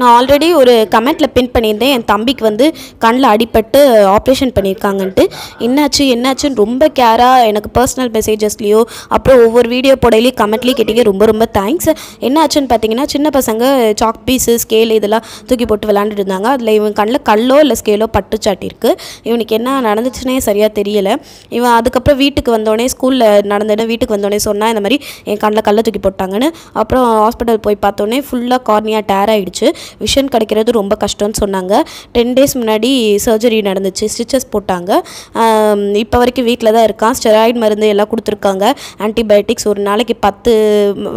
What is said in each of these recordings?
நான் ஆல்ரெடி ஒரு கமெண்ட்டில் பின் பண்ணியிருந்தேன். என் தம்பிக்கு வந்து கண்ணில் அடிபட்டு ஆப்ரேஷன் பண்ணியிருக்காங்கன்ட்டு. என்னாச்சு என்னாச்சுன்னு ரொம்ப கேராக எனக்கு பர்சனல் மெசேஜஸ்லேயோ அப்புறம் ஒவ்வொரு வீடியோ போடையிலையும் கமெண்ட்லேயும் கேட்டிங்க. ரொம்ப ரொம்ப தேங்க்ஸ் என்னாச்சுன்னு பார்த்தீங்கன்னா சின்ன பசங்க சாக் பீஸு ஸ்கேல் இதெல்லாம் தூக்கி போட்டு விளாண்டுட்டு இருந்தாங்க. அதில் இவன் கண்ணில் கல்லோ இல்லை ஸ்கேலோ பட்டு சாட்டியிருக்கு இவனுக்கு என்ன நடந்துச்சுன்னே சரியாக தெரியல. இவன் அதுக்கப்புறம் வீட்டுக்கு வந்தோடனே ஸ்கூலில் நடந்தோடனே வீட்டுக்கு வந்தோடனே சொன்னால் இந்த மாதிரி என் கண்ணில் கல்லை தூக்கி போட்டாங்கன்னு. அப்புறம் ஹாஸ்பிட்டல் போய் பார்த்தோன்னே ஃபுல்லாக கார்னியா டேர் ஆகிடுச்சு விஷன் கிடைக்கிறது ரொம்ப கஷ்டம்னு சொன்னாங்க. டென் டேஸ் முன்னாடி சர்ஜரி நடந்துச்சு. ஸ்டிச்சஸ் போட்டாங்க. இப்போ வரைக்கும் வீட்டில் தான் இருக்கான். ஸ்டெராய்டு மருந்து எல்லாம் கொடுத்துருக்காங்க. ஆன்டிபயோட்டிக்ஸ் ஒரு நாளைக்கு பத்து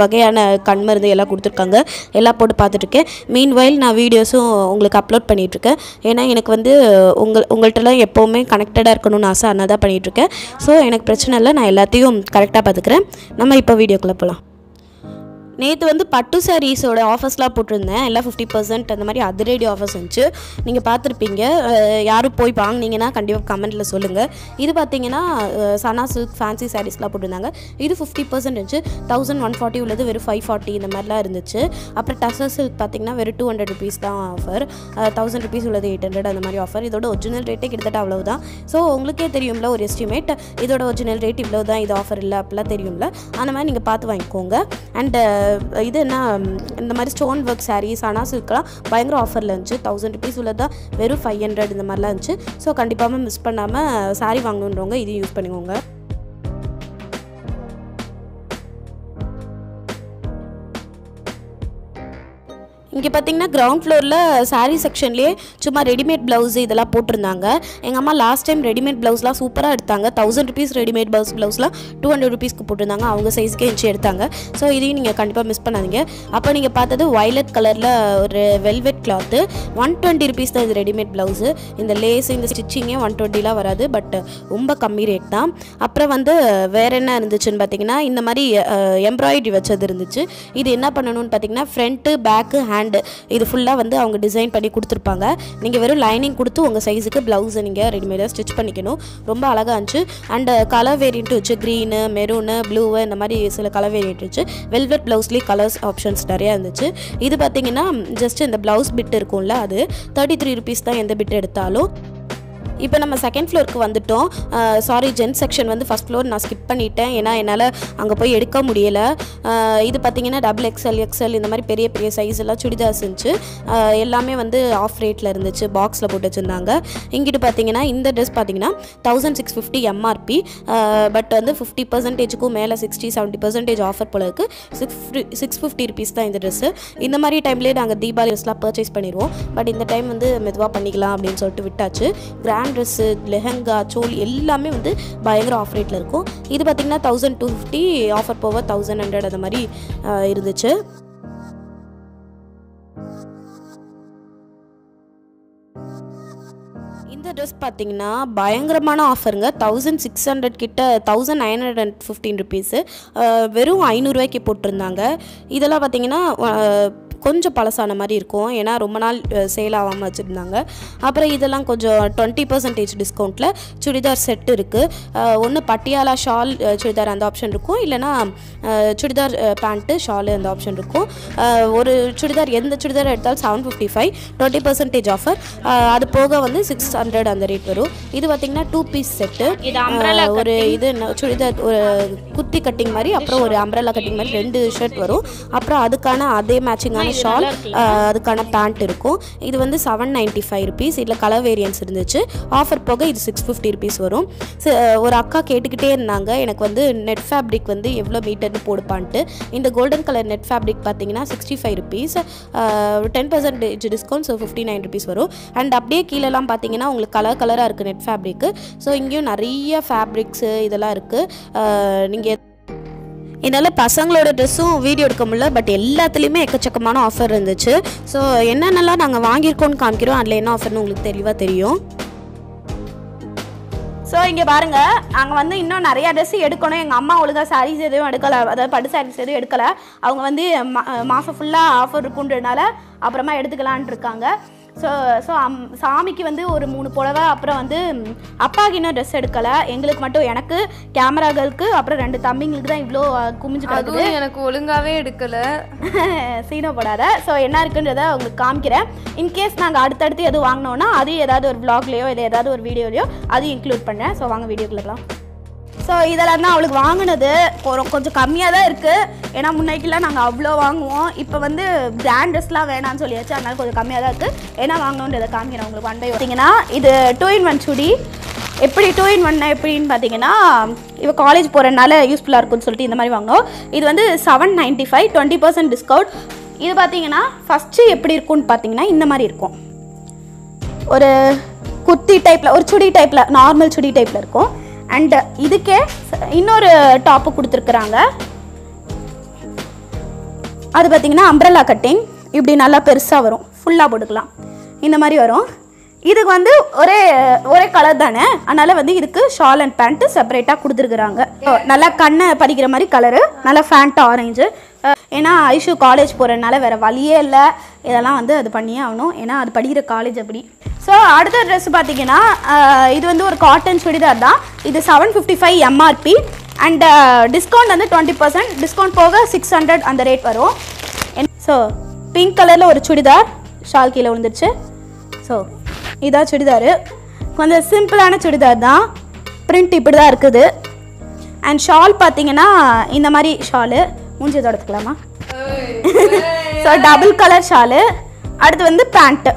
வகையான கண் மருந்து எல்லாம் கொடுத்துருக்காங்க. எல்லாம் போட்டு பார்த்துட்ருக்கேன் மீன் வயல் நான் வீடியோஸும் உங்களுக்கு அப்லோட் பண்ணிகிட்ருக்கேன் ஏன்னா எனக்கு வந்து உங்கள் உங்கள்கிட்டலாம் எப்போவுமே கனெக்டடாக இருக்கணும்னு ஆசை அதனால் தான் பண்ணிகிட்ருக்கேன் ஸோ எனக்கு பிரச்சனை இல்லை. நான் எல்லாத்தையும் கரெக்டாக பார்த்துக்கிறேன். நம்ம இப்போ வீடியோக்குள்ளே போகலாம் நேற்று வந்து பட்டு சாரீஸோட ஆஃபர்ஸ்லாம் போட்டிருந்தேன். எல்லாம் ஃபிஃப்டி பர்சன்ட் அந்த மாதிரி அதிரடி ஆஃபர்ஸ் இருந்துச்சு. நீங்கள் பார்த்துருப்பீங்க. யாரும் போய் வாங்குனீங்கன்னா கண்டிப்பாக கமெண்ட்டில் சொல்லுங்கள் இது பார்த்தீங்கன்னா சனா சில்க் ஃபேன்சி சாரீஸ்லாம் போட்டிருந்தாங்க. இது ஃபிஃப்டி பர்சன்ட் இருந்துச்சு. தௌசண்ட் ஒன் ஃபார்ட்டி உள்ளது வெறும் ஃபைவ் ஃபார்ட்டி இந்த மாதிரிலாம் இருந்துச்சு. அப்புறம் டசர் சில்க் பார்த்தீங்கன்னா வெறும் டூ ஹண்ட்ரட் ருபீஸ் தான் ஆஃபர் தௌசண்ட் ருபீஸ் உள்ளது எயிட் ஹண்ட்ரட் அந்த மாதிரி ஆஃபர் இதோட ஒரிஜினல் ரேட்டே கிட்டத்தட்ட அவ்வளோ தான் ஸோ உங்களுக்கே தெரியும்ல ஒரு எஸ்டிமேட் இதோட ஒரிஜினல் ரேட் இவ்வளோ தான் இது ஆஃபர் இல்லை அப்படிலாம் தெரியும்ல. அந்த மாதிரி நீங்கள் பார்த்து வாங்கிக்கோங்க. அண்டு இது என்ன இந்த மாதிரி ஸ்டோன் ஒர்க் சாரீஸ் ஆனால் சில்க்லாம் பயங்கர ஆஃபரில் இருந்துச்சு. தௌசண்ட் ருபீஸ் உள்ளதா வெறும் ஃபைவ் ஹண்ட்ரட் இந்த மாதிரிலாம் இருந்துச்சு. ஸோ கண்டிப்பாக மிஸ் பண்ணாமல் சாரீ வாங்கணுன்றவங்க இது யூஸ் பண்ணிக்கோங்க. இங்கே பார்த்தீங்கன்னா கிரவுண்ட் ஃப்ளோரில் சாரீ செக்ஷன்லேயே சும்மா ரெடிமேட் ப்ளவுஸ் இதெல்லாம் போட்டிருந்தாங்க. எங்கள் அம்மா லாஸ்ட் டைம் ரெடிமேட் ப்ளவுஸ்லாம் சூப்பராக எடுத்தாங்க. தௌசண்ட் ருபீஸ் ரெடிமேட் ப்ளவுஸ் ப்ளவுஸ்லாம் டூ ஹண்ட்ரட் ருபீஸ்க்கு போட்டிருந்தாங்க. அவங்க சைஸ்க்கே வச்சு எடுத்தாங்க. ஸோ இதையும் நீங்கள் கண்டிப்பாக மிஸ் பண்ணாதீங்க. அப்போ நீங்கள் பார்த்தது வயலட் கலரில் ஒரு velvet cloth one twenty rupees தான் இது ரெடிமேட் ப்ளவுஸு இந்த லேஸ் இந்த ஸ்டிச்சிங்கே ஒன் டுவெண்ட்டிலாம் வராது. பட் ரொம்ப கம்மி ரேட் தான். அப்புறம் வந்து வேற என்ன இருந்துச்சுன்னு பார்த்தீங்கன்னா இந்த மாதிரி எம்ப்ராய்டரி வச்சது இருந்துச்சு. இது என்ன பண்ணணும்னு பார்த்தீங்கன்னா ஃப்ரண்ட்டு பேக்கு ஹேண்ட் இது ஃபுல்லாக வந்து அவங்க டிசைன் பண்ணி கொடுத்துருப்பாங்க. நீங்கள் வெறும் லைனிங் கொடுத்து உங்கள் சைஸுக்கு ப்ளவுஸை நீங்கள் ரெடிமேடாக ஸ்டிச் பண்ணிக்கணும். ரொம்ப அழகாக இருந்துச்சு. அண்டு கலர் வேரியண்ட் வச்சு க்ரீனு மெரூனு ப்ளூவு இந்த மாதிரி சில கலர் வேரியண்ட் வச்சு வெல்வெட் ப்ளவுஸ்லேயே கலர்ஸ் ஆப்ஷன்ஸ் நிறையா இருந்துச்சு. இது பார்த்தீங்கன்னா ஜஸ்ட் இந்த ப்ளவுஸ் பிட் இருக்கும்ல அது தேர்ட்டி த்ரீ ருபீஸ் தான் எந்த பிட் எடுத்தாலும். இப்போ நம்ம செகண்ட் ஃப்ளோருக்கு வந்துட்டோம். சாரி ஜென் செக்ஷன் வந்து ஃபஸ்ட் ஃப்ளோர் நான் ஸ்கிப் பண்ணிட்டேன். ஏன்னா என்னால் அங்கே போய் எடுக்க முடியலை. இது பார்த்தீங்கன்னா டபுள் எக்ஸ்எல் எக்ஸ்எல் இந்த மாதிரி பெரிய பெரிய சைஸ் எல்லாம் சுடிதார்ஸ் இருந்துச்சு எல்லாமே வந்து ஆஃப் ரேட்டில் இருந்துச்சு. பாக்ஸில் போட்டு வச்சுருந்தாங்க. இங்கிட்டு பார்த்தீங்கன்னா இந்த ட்ரெஸ் பார்த்தீங்கன்னா thousand six fifty MRP but வந்து ஃபிஃப்டி பர்சன்டேஜுக்கும் மேலே சிக்ஸ்டி செவன்ட்டி பர்சன்டேஜ் ஆஃபர் போல இருக்குது சிக்ஸ் சிக்ஸ் ஃபிஃப்டி ருபீஸ் தான் இந்த ட்ரெஸ்ஸு இந்த மாதிரி டைம்லேயே நாங்கள் தீபாவளி ட்ரெஸ்லாம் பர்ச்சேஸ் பண்ணிடுவோம் பட் இந்த டைம் வந்து மெதுவாக பண்ணிக்கலாம் அப்படின்னு சொல்லிட்டு விட்டாச்சு. கிராண்ட் ட்ரெஸ்ஸு லெஹங்கா சோல் எல்லாமே வந்து பயங்கர ஆஃப் ரேட்டில் இருக்கும். இது பார்த்திங்கன்னா தௌசண்ட் டூ ஃபிஃப்டி ஆஃபர் போக தௌசண்ட் ஹண்ட்ரட் அந்த மாதிரி இருந்துச்சு. இந்த ட்ரெஸ் பார்த்தீங்கன்னா பயங்கரமான ஆஃபருங்க தௌசண்ட் சிக்ஸ் ஹண்ட்ரட் கிட்ட thousand nine hundred and fifteen rupees வெறும் ஐநூறுரூவாய்க்கு போட்டிருந்தாங்க. இதெல்லாம் பார்த்தீங்கன்னா கொஞ்சம் பழசான மாதிரி இருக்கும். ஏன்னா ரொம்ப நாள் சேல் ஆகாமல் வச்சுருந்தாங்க. அப்புறம் இதெல்லாம் கொஞ்சம் டுவெண்ட்டி பர்சன்டேஜ் டிஸ்கவுண்ட்டில் சுடிதார் செட் இருக்குது ஒன்று பட்டியாலா ஷால் சுடிதார் அந்த ஆப்ஷன் இருக்கும். இல்லைனா சுடிதார் பேண்ட்டு ஷாலு அந்த ஆப்ஷன் இருக்கும். ஒரு சுடிதார் எந்த சுடிதார் எடுத்தாலும் seven fifty five twenty percentage offer அது போக வந்து சிக்ஸ் ஹண்ட்ரட் அந்த ரேட் வரும். இது பார்த்தீங்கன்னா டூ பீஸ் செட்டு ஒரு இது என்ன- சுடிதார் ஒரு குத்தி கட்டிங் மாதிரி அப்புறம் ஒரு அம்ரல்லா கட்டிங் மாதிரி ரெண்டு ஷர்ட் வரும். அப்புறம் அதுக்கான அதே மேட்சிங்கான ஷால் அதுக்கான பேண்ட் இருக்கும். இது வந்து செவன் நைன்ட்டி ஃபைவ் ருபீஸ் இதில் கலர் வேரியன்ஸ் இருந்துச்சு. ஆஃபர் போக இது சிக்ஸ் ஃபிஃப்டி ருபீஸ் வரும். ஒரு அக்கா கேட்டுக்கிட்டே இருந்தாங்க. எனக்கு வந்து நெட் ஃபேப்ரிக் வந்து எவ்வளோ மீட்டர்னு போடுப்பான்ட்டு. இந்த கோல்டன் கலர் நெட் ஃபேப்ரிக் பார்த்தீங்கன்னா sixty five rupees ten percentage discount so fifty nine rupees வரும். அண்ட் அப்படியே கீழெல்லாம் பார்த்தீங்கன்னா உங்களுக்கு கலர் கலராக இருக்குது நெட் ஃபேப்ரிக்கு ஸோ இங்கேயும் நிறைய ஃபேப்ரிக்ஸு இதெல்லாம் இருக்குது நீங்கள் என்னால் பசங்களோட ட்ரெஸ்ஸும் வீடியோ எடுக்க முடியல பட் எல்லாத்துலேயுமே எக்கச்சக்கமான ஆஃபர் இருந்துச்சு. ஸோ என்னென்னலாம் நாங்கள் வாங்கியிருக்கோம்னு காமிக்கிறோம் அதில் என்ன ஆஃபர்னு உங்களுக்கு தெளிவாக தெரியும். ஸோ இங்கே பாருங்கள் நாங்கள் வந்து இன்னும் நிறையா ட்ரெஸ் எடுக்கணும். எங்கள் அம்மா ஒழுங்கா சாரீஸ் எதுவும் எடுக்கலை. அதாவது பட்டு சாரீஸ் எதுவும் எடுக்கலை. அவங்க வந்து மா- மாதம் ஃபுல்லாக ஆஃபர் இருக்குன்றதுனால அப்புறமா எடுத்துக்கலான் இருக்காங்க. ஸோ ஸோ அம் சாமிக்கு வந்து ஒரு மூணு புடவை அப்புறம் வந்து அப்பாவுக்கு இன்னும் ட்ரெஸ் எடுக்கலை. எங்களுக்கு மட்டும் எனக்கு கேமராகளுக்கு அப்புறம் ரெண்டு தம்பிங்களுக்கு தான் இவ்வளோ குமிஞ்சு கிடக்குது. எனக்கு ஒழுங்காவே எடுக்கல. சீனப்படாத ஸோ என்ன இருக்குன்றதை உங்களுக்கு காமிக்கிறேன். இன்கேஸ் நாங்கள் அடுத்தடுத்து எதுவும் வாங்கினோன்னா அதையும் ஏதாவது ஒரு vlogலயோ இல்லை ஏதாவது ஒரு வீடியோலையோ அதையும் இன்க்ளூட் பண்ணேன் ஸோ வாங்க வீடியோக்குள்ளலாம் ஸோ இதெல்லாம் தான் அவளுக்கு வாங்கினது. கொஞ்சம் கம்மியாக தான் இருக்குது ஏன்னா முன்னைக்கெல்லாம் நாங்கள் அவ்வளோ வாங்குவோம். இப்போ வந்து பிராண்ட் ட்ரெஸ்லாம் வேணாம்னு சொல்லியாச்சு. அதனால கொஞ்சம் கம்மியாக தான் இருக்குது ஏன்னா வாங்கணுன்றதை காமிக்கிறேன் உங்களுக்கு ஒன் பை பார்த்தீங்கன்னா இது டூ இன் ஒன் சுடி எப்படி டூ இன் ஒன்னா எப்படின்னு பார்த்தீங்கன்னா இவ காலேஜ் போகிறனால யூஸ்ஃபுல்லாக இருக்கும்னு சொல்லிட்டு இந்த மாதிரி வாங்கினோம் இது வந்து seven ninety five twenty percent discount இது பார்த்தீங்கன்னா ஃபஸ்ட்டு எப்படி இருக்கும்னு பார்த்தீங்கன்னா இந்த மாதிரி இருக்கும். ஒரு குத்தி டைப்பில் ஒரு சுடி டைப்பில் நார்மல் சுடி டைப்பில் இருக்கும். அண்ட் இதுக்கே இன்னொரு டாப்பு கொடுத்துருக்குறாங்க. அது பார்த்தீங்கன்னா அம்ப்ரல்லா கட்டிங் இப்படி நல்லா பெருசாக வரும். ஃபுல்லாக போட்டுக்கலாம். இந்த மாதிரி வரும். இதுக்கு வந்து ஒரே ஒரே கலர் தானே. அதனால் வந்து இதுக்கு ஷால் அண்ட் பேண்ட்டு செப்பரேட்டாக கொடுத்துருக்குறாங்க. நல்லா கண்ணை படிக்கிற மாதிரி கலரு நல்லா ஃபேண்ட்டாக ஆரஞ்சு ஏன்னா ஐஷு காலேஜ் போகிறதுனால வேறு வழியே இல்லை. இதெல்லாம் வந்து அது பண்ணியே ஆகணும். ஏன்னா அது படிக்கிற காலேஜ் அப்படி. ஸோ அடுத்த ட்ரெஸ் பார்த்தீங்கன்னா இது வந்து ஒரு காட்டன் சுடிதார் தான். இது seven fifty five MRP and discount வந்து டுவெண்ட்டி பர்சன்ட் டிஸ்கவுண்ட் போக சிக்ஸ் ஹண்ட்ரட் அந்த ரேட் வரும். ஸோ பிங்க் கலரில் ஒரு சுடிதார் ஷால் கீழே விழுந்துருச்சு. ஸோ இதான் சுடிதார். கொஞ்சம் சிம்பிளான சுடிதார் தான். பிரிண்ட் இப்படி தான் இருக்குது. அண்ட் ஷால் பார்த்தீங்கன்னா இந்த மாதிரி ஷாலு மூஞ்சி தொடத்துக்கலாமா ஸோ டபுள் கலர் ஷாலு அடுத்து வந்து பேண்ட்டு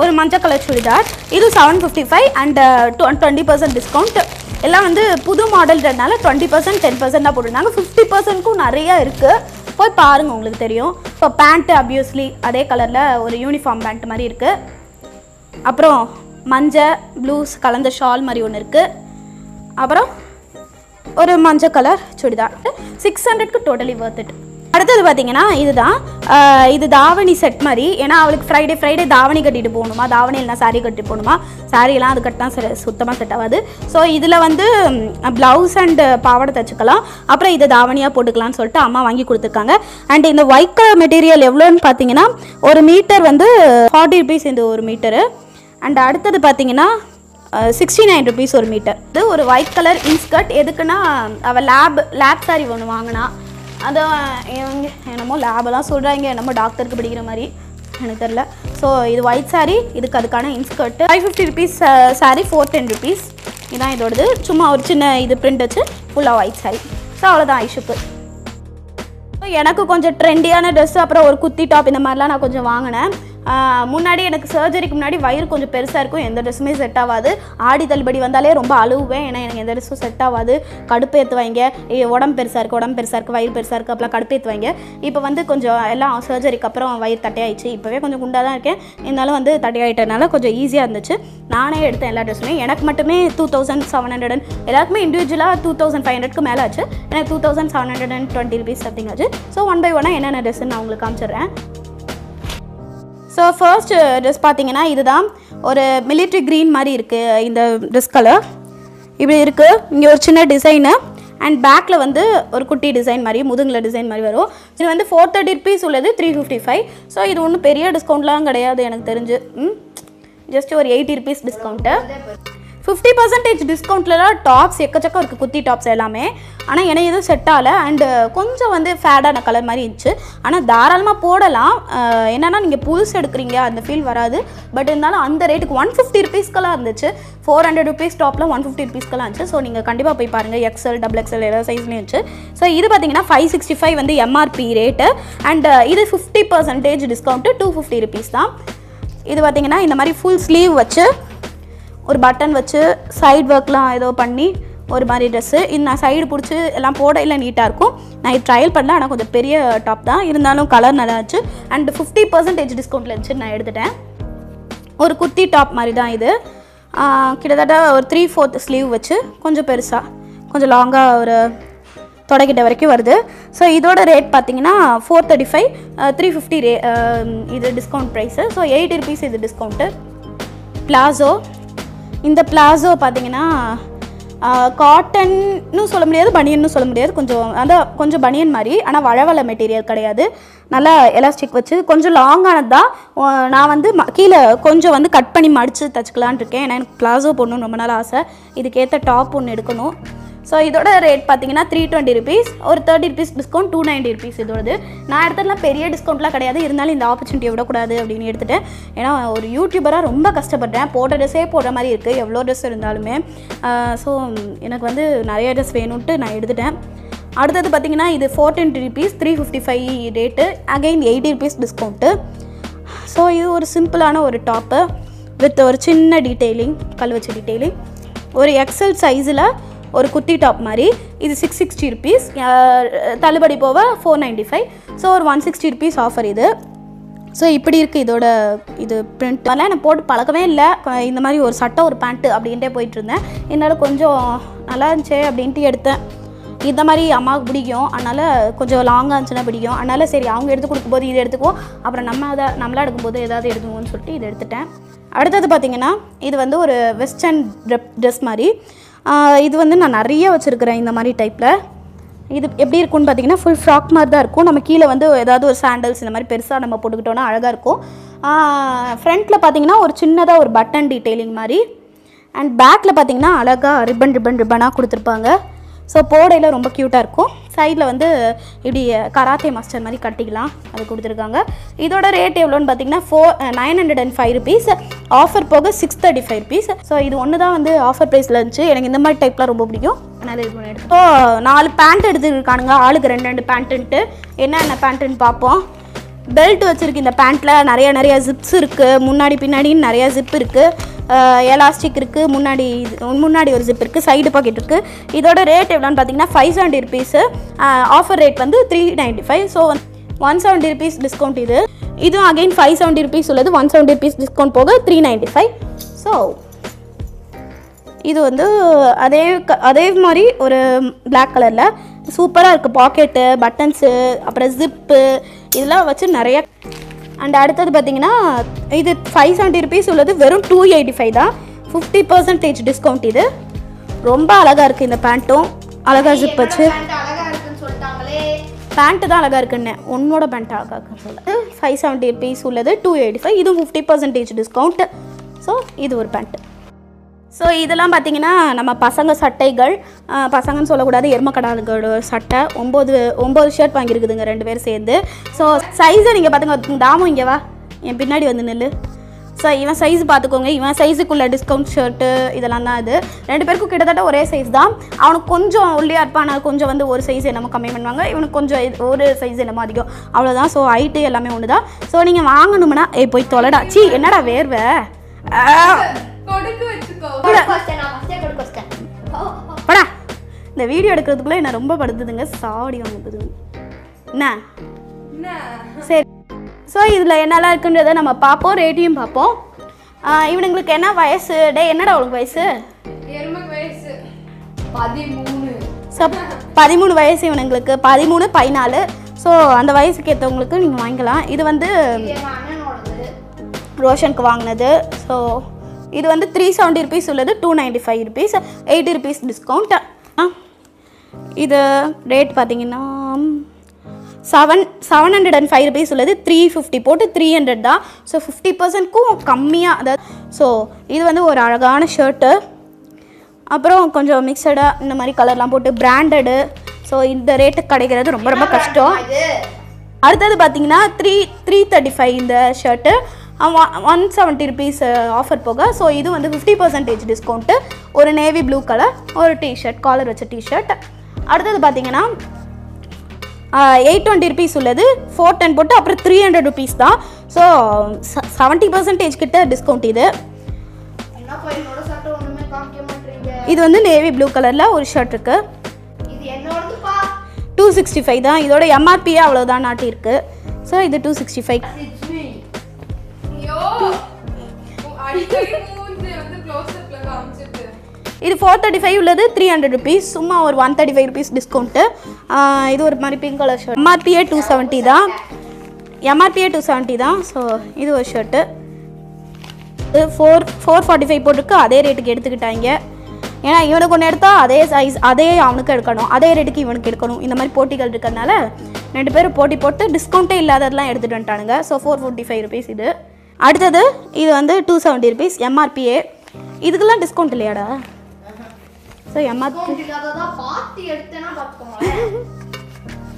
ஒரு மஞ்சள் கலர் சுடிதார். இது seven fifty five and twenty percent discount எல்லாம் வந்து புது மாடல்ன்றதுனால டுவெண்ட்டி பர்சன்ட் டென் பர்சன்ட் தான் போட்டிருந்தாங்க. ஃபிஃப்டி பர்சன்ட்க்கும் நிறையா இருக்குது போய் பாருங்கள் உங்களுக்கு தெரியும். இப்போ பேண்ட்டு அப்வியஸ்லி அதே கலரில் ஒரு யூனிஃபார்ம் பேண்ட் மாதிரி இருக்குது அப்புறம் மஞ்சள் ப்ளூஸ் கலந்த ஷால் மாதிரி ஒன்று இருக்குது அப்புறம் ஒரு மஞ்சள் கலர் சுடிதார். சிக்ஸ் ஹண்ட்ரட்க்கு டோட்டலி ஒர்த் இட் அடுத்தது பார்த்தீங்கன்னா இதுதான். இது தாவணி செட் மாதிரி. ஏன்னா அவளுக்கு ஃப்ரைடே ஃப்ரைடே தாவணி கட்டிட்டு போகணுமா? தாவணி இல்லைனா சாரீ கட்டி போகணுமா? சாரீலாம் அது கட்டினா சரி சுத்தமாக செட் ஆகாது. ஸோ இதில் வந்து ப்ளவுஸ் அண்டு பாவாடை தைச்சிக்கலாம். அப்புறம் இதை தாவணியாக போட்டுக்கலாம்னு சொல்லிட்டு அம்மா வாங்கி கொடுத்துருக்காங்க. அண்ட் இந்த ஒயிட் கலர் மெட்டீரியல் எவ்வளோன்னு பார்த்தீங்கன்னா ஒரு மீட்டர் வந்து ஃபார்ட்டி ருபீஸ் இந்த ஒரு மீட்டரு அண்ட் அடுத்தது பார்த்தீங்கன்னா சிக்ஸ்டி நைன் ருபீஸ் ஒரு மீட்டர் இது ஒரு ஒயிட் கலர் இன்ஸ்கர்ட் எதுக்குன்னா அவள் லேப் லேப் சாரி ஒன்று வாங்கினா. அதை என்னமோ லேபெல்லாம் சொல்கிறாங்க என்னமோ டாக்டருக்கு படிக்கிற மாதிரி. எனக்கு தெரில ஸோ இது ஒயிட் சாரி இதுக்கு அதுக்கான inskirt five fifty rupees sari four ten rupees இதான் இதோடது. சும்மா ஒரு சின்ன இது பிரிண்ட் வச்சு ஃபுல்லாக ஒயிட் சாரி ஸோ அவ்வளோதான் ஐஷுக்கு எனக்கு கொஞ்சம் ட்ரெண்டியான ட்ரெஸ் அப்புறம் ஒரு குத்தி டாப் இந்த மாதிரிலாம் நான் கொஞ்சம் வாங்கினேன். முன்னாடி எனக்கு சர்ஜரிக்கு முன்னாடி வயிறு கொஞ்சம் பெருசாக இருக்கும். எந்த ட்ரெஸ்ஸுமே செட் ஆகாது. ஆடி தள்ளுபடி வந்தாலே ரொம்ப அழுவேன். ஏன்னா எனக்கு எந்த ட்ரெஸ்ஸும் செட் ஆகாது. கடுப்பு ஏற்றுவாங்க உடம்பு பெருசாக இருக்குது உடம்பு பெருசாக இருக்குது வயிறு பெருசாக இருக்குது அப்பெல்லாம் கடுப்பேற்றுவாங்க இப்போ வந்து கொஞ்சம் எல்லாம் சர்ஜரிக்கு அப்புறம் வயிறு தட்டையாயிடுச்சு. இப்போவே கொஞ்சம் குண்டாக தான் இருக்கேன். இருந்தாலும் வந்து தட்டையாயிட்டனால கொஞ்சம் ஈஸியாக இருந்துச்சு. நானே எடுத்தேன் எல்லா ட்ரெஸ்ஸுமே எனக்கு மட்டுமே two thousand seven hundred and எல்லாருக்குமே இண்டிவிஜுவலாக டூ தௌசண்ட் ஃபைவ் ஹண்ட்ரட்க்கு மேலே ஆச்சு. எனக்கு two thousand seven hundred and twenty rupees something ஆச்சு. ஸோ ஒன் பை ஒன்னாக என்னென்ன ட்ரெஸ்ஸுன்னு நான் உங்களுக்கு காமிச்சிடுறேன். ஸோ ஃபர்ஸ்ட் ட்ரெஸ் uh, பார்த்தீங்கன்னா இதுதான். ஒரு மிலிட்ரி க்ரீன் மாதிரி இருக்குது uh, இந்த ட்ரெஸ் கலர் இப்படி இருக்குது இங்கே ஒரு சின்ன டிசைனு அண்ட் பேக்கில் வந்து ஒரு குட்டி டிசைன் மாதிரி முதுகில் டிசைன் மாதிரி வரும். இது வந்து ஃபோர் தேர்ட்டி ருபீஸ் உள்ளது த்ரீ ஃபிஃப்டி ஃபைவ் ஸோ இது ஒன்றும் பெரிய டிஸ்கவுண்ட்லாம் கிடையாது எனக்கு தெரிஞ்சு. ம்? ஜஸ்ட் ஒரு eighty rupees discount fifty percentage டிஸ்கவுண்ட்லலாம் tops எக்கச்சக்கம் இருக்குது குத்தி டாப்ஸ் எல்லாமே. ஆனால் எனக்கு எதுவும் செட் ஆகலை. அண்டு கொஞ்சம் வந்து ஃபேடான கலர் மாதிரி இருந்துச்சு. ஆனால் தாராளமாக போடலாம். என்னென்னா என்னன்னா நீங்கள் புதுசு எடுக்கிறீங்க அந்த ஃபீல் வராது. பட் இருந்தாலும் அந்த ரேட்டுக்கு ஒன் ஃபிஃப்டி ருபீஸ்க்கெல்லாம் இருந்துச்சு. ஃபோர் ஹண்ட்ரட் ருபீஸ் டாப்பில் ஒன் ஃபிஃப்டி ருபீஸ்க்கெல்லாம் இருந்துச்சு. ஸோ நீங்கள் கண்டிப்பாக போய் பாருங்கள் எக்ஸல் டபுள் எக்ஸல் எல்லா சைஸ்லேயும் இருந்துச்சு. ஸோ இது பார்த்தீங்கன்னா ஃபைவ் சிக்ஸ்டி ஃபைவ் வந்து எம்ஆர்பி ரேட்டு அண்ட் இது fifty percentage discount two fifty rupees தான். இது பார்த்தீங்கன்னா இந்த மாதிரி ஃபுல் ஸ்லீவ் வச்சு ஒரு பட்டன் வச்சு சைடு ஒர்க்லாம் ஏதோ பண்ணி ஒரு மாதிரி ட்ரெஸ்ஸு இது நான் சைடு பிடிச்சி எல்லாம் போட இல்லை நீட்டாக இருக்கும். நான் இது ட்ரையல் பண்ணல ஆனால் கொஞ்சம் பெரிய டாப் தான். இருந்தாலும் கலர் நல்லா இருந்துச்சு. அண்ட் ஃபிஃப்டி பர்சன்டேஜ் டிஸ்கவுண்ட்டில் இருந்துச்சு நான் எடுத்துட்டேன். ஒரு குர்த்தி டாப் மாதிரி தான் இது. கிட்டத்தட்ட ஒரு த்ரீ ஃபோர்த் ஸ்லீவ் வச்சு கொஞ்சம் பெருசாக கொஞ்சம் லாங்காக ஒரு தொடக்கிட்ட வரைக்கும் வருது. ஸோ இதோட ரேட் பார்த்தீங்கன்னா four thirty five three fifty ரே இது discount price so eighty rupees இது டிஸ்கவுண்ட்டு பிளாசோ இந்த பிளாசோ பார்த்தீங்கன்னா காட்டன்னு சொல்ல முடியாது பனியன்னு சொல்ல முடியாது. கொஞ்சம் அந்த கொஞ்சம் பனியன் மாதிரி. ஆனால் வழவழ மெட்டீரியல் கிடையாது. நல்லா எலாஸ்டிக் வச்சு கொஞ்சம் லாங்கானது தான் நான் வந்து ம- கீழே கொஞ்சம் வந்து கட் பண்ணி மடித்து தச்சுக்கலான் இருக்கேன். ஏன்னா எனக்கு பிளாசோ போடணும்னு ரொம்ப நாள் ஆசை. இதுக்கேற்ற டாப் ஒன்று எடுக்கணும். ஸோ இதோட ரேட் பார்த்தீங்கன்னா த்ரீ டுவெண்ட்டி ருபீஸ் ஒரு thirty rupees discount two ninety rupees இதோடது. நான் எடுத்ததுலாம் பெரிய டிஸ்கவுண்ட்லாம் கிடையாது. இருந்தாலும் இந்த ஆப்பர்ச்சுனிட்டி விடக்கூடாது அப்படின்னு எடுத்துட்டேன் ஏன்னா ஒரு யூடியூபராக ரொம்ப கஷ்டப்படுறேன். போட்ட ட்ரெஸ்ஸே போடுற மாதிரி இருக்குது எவ்வளோ ட்ரெஸ் இருந்தாலுமே. ஸோ எனக்கு வந்து நிறைய ட்ரெஸ் வேணும்ன்ட்டு நான் எடுத்துட்டேன். அடுத்தது பார்த்தீங்கன்னா இது four twenty rupees three fifty five rate again eighty rupees discount so இது ஒரு சிம்பிளான ஒரு டாப்பு வித் ஒரு சின்ன டீட்டெயிலிங் கல் வச்ச டீட்டெயிலிங் ஒரு எக்ஸல் சைஸில் ஒரு குத்தி டாப் மாதிரி. இது சிக்ஸ் சிக்ஸ்டி ருபீஸ் தள்ளுபடி போக ஃபோர் நைன்ட்டி ஃபைவ் ஸோ ஒரு ஒன் சிக்ஸ்டி ருபீஸ் ஆஃபர் இது. ஸோ இப்படி இருக்குது இதோட இது பிரிண்ட் அதெல்லாம் நான் போட்டு பழக்கவே இல்லை. இந்த மாதிரி ஒரு சட்டை ஒரு பேண்ட்டு அப்படின்ட்டே போயிட்டு இருந்தேன். கொஞ்சம் நல்லா இருந்துச்சே அப்படின்ட்டு எடுத்தேன். இந்த மாதிரி அம்மாவுக்கு பிடிக்கும். அதனால் கொஞ்சம் லாங்காக இருந்துச்சுன்னா பிடிக்கும். அதனால் சரி அவங்க எடுத்து கொடுக்கும்போது இது எடுத்துக்குவோம். அப்புறம் நம்ம அதை நம்மளா எடுக்கும்போது ஏதாவது எடுத்துக்குவோம்னு சொல்லிட்டு இது எடுத்துட்டேன். அடுத்தது பார்த்தீங்கன்னா இது வந்து ஒரு வெஸ்டர்ன் ட்ரெஸ் மாதிரி. இது வந்து நான் நிறைய வச்சுருக்கிறேன் இந்த மாதிரி டைப்பில் இது எப்படி இருக்கும்னு பார்த்தீங்கன்னா ஃபுல் ஃப்ராக் மாதிரி தான் இருக்கும். நம்ம கீழே வந்து ஏதாவது ஒரு சாண்டல்ஸ் இந்த மாதிரி பெருசாக நம்ம போட்டுக்கிட்டோன்னா அழகாக இருக்கும். ஃப்ரண்ட்டில் பார்த்தீங்கன்னா ஒரு சின்னதாக ஒரு பட்டன் டீட்டெயிலிங் மாதிரி. அண்ட் பேக்கில் பார்த்தீங்கன்னா அழகாக ரிப்பன் ரிப்பன் ரிப்பனாக கொடுத்துருப்பாங்க. ஸோ போடையில் ரொம்ப க்யூட்டாக இருக்கும். சைடில் வந்து இப்படி கராத்தே மாஸ்டர் மாதிரி கட்டிக்கலாம். அது கொடுத்துருக்காங்க. இதோட ரேட் எவ்வளோன்னு பார்த்தீங்கன்னா four nine hundred and five rupees offer போக six thirty five rupees so இது ஒன்று தான் வந்து ஆஃபர் ப்ரைஸில் இருந்துச்சு. எனக்கு இந்த மாதிரி டைப்லாம் ரொம்ப பிடிக்கும். அதனால் இது ஒன்று எடுத்து நாலு பேண்ட் எடுத்துருக்கானுங்க. ஆளுக்கு ரெண்டு ரெண்டு பேண்ட்டுன்ட்டு என்னென்ன பேண்ட்டுன்னு பார்ப்போம். பெல்ட் வச்சுருக்கு. இந்த பேண்ட்டில் நிறைய நிறைய ஜிப்ஸ் இருக்குது முன்னாடி பின்னாடின்னு நிறைய ஜிப் இருக்குது எலாஸ்டிக் இருக்குது முன்னாடி இது- முன்னாடி ஒரு ஜிப் இருக்குது சைடு பாக்கெட் இருக்குது இதோட ரேட் எவ்வளோன்னு பார்த்தீங்கன்னா five seventy rupees offer rate வந்து three ninety five so one seventy rupees discount இது. இதுவும் அகைன் ஃபைவ் செவன்ட்டி ருபீஸ் உள்ளது. ஒன் செவன்ட்டி ருபீஸ் டிஸ்கவுண்ட் போக த்ரீ நைன்ட்டி ஃபைவ் ஸோ இது வந்து அதே க- அதே மாதிரி ஒரு பிளாக் கலரில் சூப்பராக இருக்குது பாக்கெட்டு பட்டன்ஸு அப்புறம் ஜிப்பு இதெல்லாம் வச்சு நிறைய அண்ட் அடுத்தது பார்த்தீங்கன்னா இது ஃபைவ் செவன்ட்டி ருபீஸ் உள்ளது. வெறும் டூ எயிட்டி ஃபைவ் தான். ஃபிஃப்டி பர்சன்டேஜ் டிஸ்கவுண்ட் இது. ரொம்ப அழகாக இருக்குது இந்த பேண்ட்டும் அழகாக ஜிப் வச்சு. பேண்ட்டு தான் அழகாக இருக்குன்னு. உன்னோட பேண்ட் அழகாக இருக்குன்னு சொல்ல ஃபைவ் செவன்ட்டி ருபீஸ் உள்ளது. டூ எயிட்டி ஃபைவ் இதுவும் ஃபிஃப்டி பர்சன்டேஜ் டிஸ்கவுண்ட் ஸோ இது ஒரு பேண்ட்டு ஸோ இதெல்லாம் பார்த்தீங்கன்னா நம்ம பசங்க சட்டைகள் பசங்கன்னு சொல்லக்கூடாது எருமக்கடாடுகளோட சட்டை ஒம்பது ஒம்பது ஷர்ட் வாங்கியிருக்குதுங்க ரெண்டு பேரும் சேர்ந்து. ஸோ சைஸை நீங்கள் பார்த்துங்க தாமும் இங்கே வா. என் பின்னாடி வந்து நில்லு. ஸோ இவன் சைஸ் பார்த்துக்கோங்க இவன் சைஸுக்குள்ள டிஸ்கவுண்ட் ஷர்ட்டு இதெல்லாம் தான் இது. ரெண்டு பேருக்கும் கிட்டத்தட்ட ஒரே சைஸ் தான். அவனுக்கு கொஞ்சம் ஒல்லியாக இருப்பான் கொஞ்சம் வந்து ஒரு சைஸ் என்னமோ கம்மி பண்ணுவாங்க. இவனுக்கு கொஞ்சம் இது- ஒரு சைஸ் என்னமோ அதிகம். அவ்வளோதான் ஸோ ஹைட்டு எல்லாமே ஒன்று தான் ஸோ நீங்கள் வாங்கணும்னா ஏ போய் தொலைடா. சி என்னடா வேர்வை? கொடுக்கு வச்சுக்கோ. போடா. இந்த வீடியோ எடுக்கிறதுக்குள்ளே என்ன ரொம்ப படுத்துதுங்க. சாவடி வாங்குது என்ன? சரி. ஸோ இதில் என்னெல்லாம் இருக்குன்றதை நம்ம பார்ப்போம் ரேட்டையும் பார்ப்போம். இவனுங்களுக்கு என்ன வயசு? டே என்னடா உனக்கு வயசு? வயசு. பதிமூணு. ஸோ பதிமூணு வயசு இவனுங்களுக்கு. பதிமூணு பதினாலு. ஸோ அந்த வயசுக்கு ஏற்றவங்களுக்கு நீங்கள் வாங்கிக்கலாம். இது வந்து ரோஷனுக்கு வாங்கினது. ஸோ இது வந்து த்ரீ செவன்ட்டி ருபீஸ் உள்ளது two ninety five rupees eighty rupees discount இது ரேட் பார்த்தீங்கன்னா seven seven hundred and five rupees உள்ளது த்ரீ ஃபிஃப்டி போட்டு த்ரீ ஹண்ட்ரட் தான். ஸோ ஃபிஃப்டி பர்சன்ட்க்கும் கம்மியாக அதாவது ஸோ இது வந்து ஒரு அழகான ஷர்ட்டு அப்புறம் கொஞ்சம் மிக்சடாக இந்த மாதிரி கலர்லாம் போட்டு பிராண்டடு ஸோ இந்த ரேட்டுக்கு கிடைக்கிறது ரொம்ப ரொம்ப கஷ்டம். அடுத்தது பார்த்தீங்கன்னா த்ரீ த்ரீ தேர்ட்டி ஃபைவ் இந்த shirt one seventy rupees offer போக. ஸோ இது வந்து ஃபிஃப்டி பர்சன்டேஜ் டிஸ்கவுண்ட்டு ஒரு நேவி ப்ளூ கலர் ஒரு டிஷர்ட் காலர் வச்ச டிஷர்ட் அடுத்தது பார்த்தீங்கன்னா எயிட் டுவெண்ட்டி ருபீஸ் உள்ளது. ஃபோர் டென் போட்டு அப்புறம் த்ரீ ஹண்ட்ரட் ருபீஸ் தான். ஸோ செவன்ட்டி பர்சன்டேஜ் கிட்ட டிஸ்கவுண்ட் இது. இது வந்து நேவி ப்ளூ கலரில் ஒரு ஷர்ட் இருக்குது டூ சிக்ஸ்டி ஃபைவ் தான். இதோட எம்ஆர்பியே அவ்வளோதான் நாட்டியிருக்கு. ஸோ இது டூ சிக்ஸ்டி ஃபைவ் இது ஃபோர் தேர்ட்டி ஃபைவ் உள்ளது த்ரீ ஹண்ட்ரட் ருபீஸ் சும்மா ஒரு one thirty five rupees discount இது ஒரு மாதிரி பிங்க் கலர் ஷர்ட் எம்ஆர்பியே டூ செவன்ட்டி தான். எம்ஆர்பியே டூ செவன்ட்டி தான். ஸோ இது ஒரு ஷர்ட்டு இது ஃபோர் ஃபோர் ஃபார்ட்டி ஃபைவ் போட்டிருக்கு. அதே ரேட்டுக்கு எடுத்துக்கிட்டாங்க. ஏன்னா இவனுக்கு ஒன்று எடுத்தால் அதே சைஸ் அதே அவனுக்கு எடுக்கணும். அதே ரேட்டுக்கு இவனுக்கு எடுக்கணும். இந்த மாதிரி போட்டிகள் இருக்கிறதுனால ரெண்டு பேரும் போட்டி போட்டு டிஸ்கவுண்ட்டே இல்லாததெல்லாம் எடுத்துகிட்டு வந்துட்டானுங்க. So four forty five rupees இது. அடுத்தது இது வந்து டூ செவன்ட்டி ருபீஸ் எம்ஆர்பிஏ இதுக்கெல்லாம் டிஸ்கவுண்ட் இல்லையாடா? ஸோ எம்ஆர்பி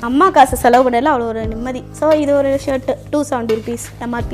அம்மா காசு செலவு பண்ணல அவ்வளோ ஒரு நிம்மதி. ஸோ இது ஒரு shirt two seventy rupees MRP